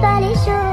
body show.